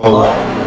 Oh.